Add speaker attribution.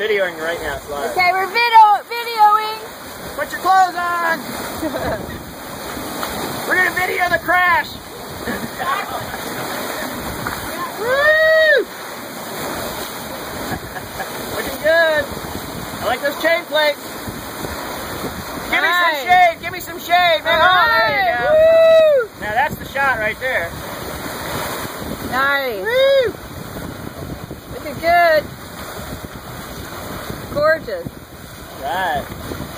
Speaker 1: videoing right now, Slide.
Speaker 2: Okay, we're video videoing.
Speaker 1: Put your clothes on. we're gonna video the crash. Woo! Looking good. I like those chain plates. Give me some shade. Give me some shade. man. Oh, there you go.
Speaker 2: Woo!
Speaker 1: Now that's the shot right there.
Speaker 2: Nice.
Speaker 1: Woo!
Speaker 2: Looking good. Gorgeous.
Speaker 1: Right.